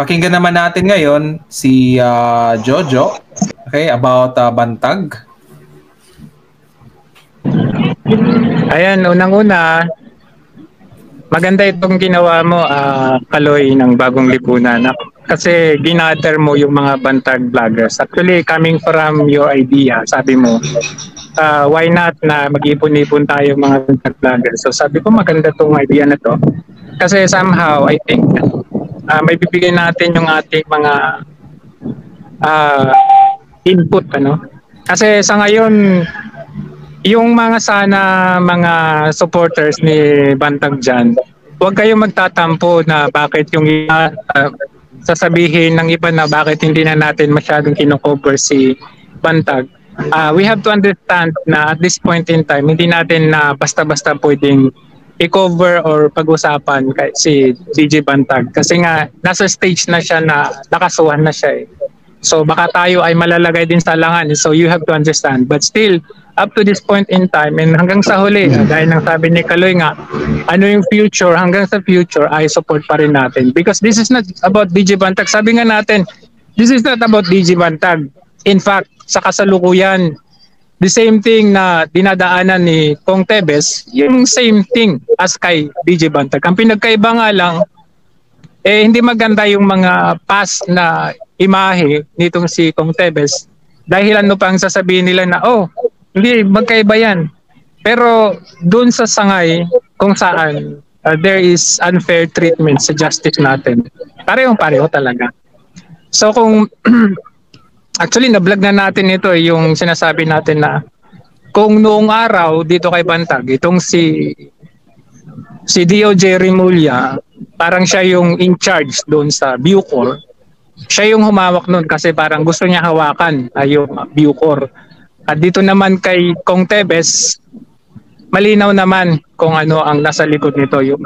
pakinggan naman natin ngayon si uh, Jojo okay, about uh, Bantag. Ayan, unang-una, maganda itong ginawa mo, uh, Kaloy, ng bagong lipunan. Kasi ginather mo yung mga bantag vloggers. Actually, coming from your idea, sabi mo, uh, why not na mag-ipon-ipon tayo mga bantag vloggers. So sabi ko, maganda tong idea na to. Kasi somehow, I think, uh, may bibigyan natin yung ating mga uh, input. ano Kasi sa ngayon, yung mga sana mga supporters ni Bantag dyan, huwag kayong magtatampo na bakit yung uh, sasabihin ng iba na bakit hindi na natin masyadong kinocover si Bantag. Uh, we have to understand na at this point in time, hindi natin na basta-basta pwedeng i-cover or pag-usapan kay si CJ Bantag kasi nga nasa stage na siya na nakasuhan na siya eh. So baka tayo ay malalagay din sa langan. So you have to understand. But still, up to this point in time and hanggang sa huli, uh, dahil nang sabi ni Kaloy nga, ano yung future, hanggang sa future ay support pa rin natin. Because this is not about DJ Bantag. Sabi nga natin, this is not about DJ Bantag. In fact, sa kasalukuyan, the same thing na dinadaanan ni Kong Tebes, yung same thing as kay DJ Bantag. Ang pinagkaiba nga lang, eh hindi maganda yung mga past na imahe nitong si Kong Tebes. Dahil ano pang sasabihin nila na oh hindi magkaiba yan. Pero doon sa sangay kung saan uh, there is unfair treatment sa justice natin. Parehong pareho talaga. So kung actually na-vlog na natin ito yung sinasabi natin na kung noong araw dito kay Bantag itong si si DOJ Rimulya parang siya yung in charge doon sa Bucor siya yung humawak nun kasi parang gusto niya hawakan ay yung Bucor. At dito naman kay Kong Tebes, malinaw naman kung ano ang nasa likod nito yung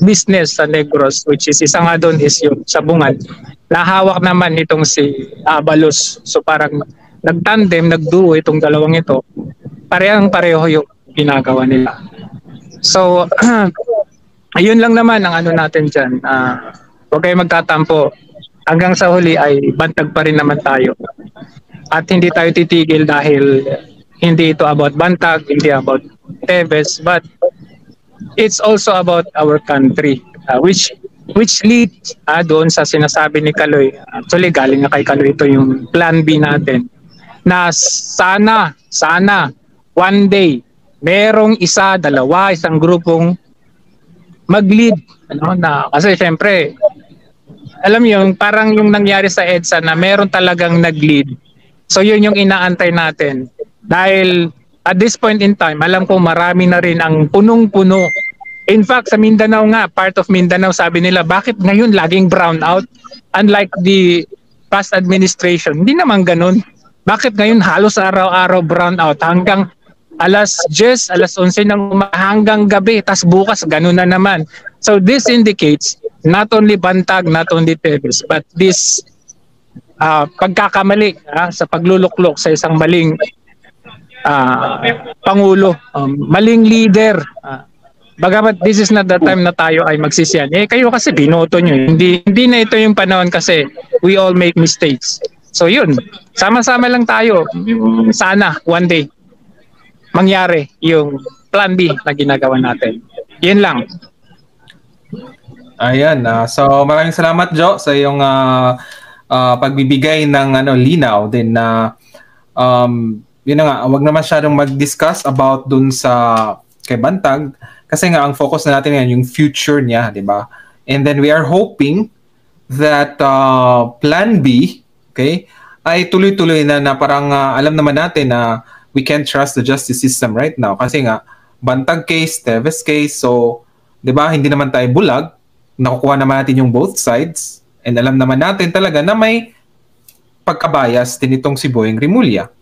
business sa Negros which is isa nga doon is yung sabungan. Nahawak naman itong si Abalos. So parang nagtandem, nagduo itong dalawang ito. Parehang pareho yung ginagawa nila. So ayun lang naman ang ano natin dyan. Uh, huwag kayo magtatampo hanggang sa huli ay bantag pa rin naman tayo. At hindi tayo titigil dahil hindi ito about bantag, hindi about Tevez, but it's also about our country, uh, which which leads uh, doon sa sinasabi ni Kaloy. Actually, galing na kay Kaloy ito yung plan B natin na sana, sana, one day, merong isa, dalawa, isang grupong mag-lead. Ano, na, kasi syempre, alam yung parang yung nangyari sa EDSA na meron talagang nag-lead. So yun yung inaantay natin. Dahil at this point in time, alam ko marami na rin ang punong-puno. In fact, sa Mindanao nga, part of Mindanao, sabi nila, bakit ngayon laging brown out? Unlike the past administration, hindi naman ganun. Bakit ngayon halos araw-araw brown out hanggang alas 10, alas 11 ng hanggang gabi, tas bukas ganun na naman. So this indicates not only Bantag, not only Tevez, but this uh, pagkakamali uh, sa pagluluklok sa isang maling uh, pangulo, um, maling leader. Uh, bagamat this is not the time na tayo ay magsisiyan. Eh kayo kasi binoto nyo. Hindi, hindi na ito yung panahon kasi we all make mistakes. So yun, sama-sama lang tayo. Sana one day mangyari yung plan B na ginagawa natin. Yun lang. Ayan, uh, so maraming salamat Jo sa iyong uh, uh, pagbibigay ng ano linaw din na um yun na nga, wag na masyadong mag-discuss about dun sa kay Bantag kasi nga ang focus na natin ngayon yung future niya, 'di ba? And then we are hoping that uh, plan B, okay, ay tuloy-tuloy na na parang uh, alam naman natin na we can't trust the justice system right now kasi nga Bantag case, Teves case, so 'di ba, hindi naman tayo bulag nakukuha naman natin yung both sides and alam naman natin talaga na may pagkabayas din itong si Boyeng Rimulya.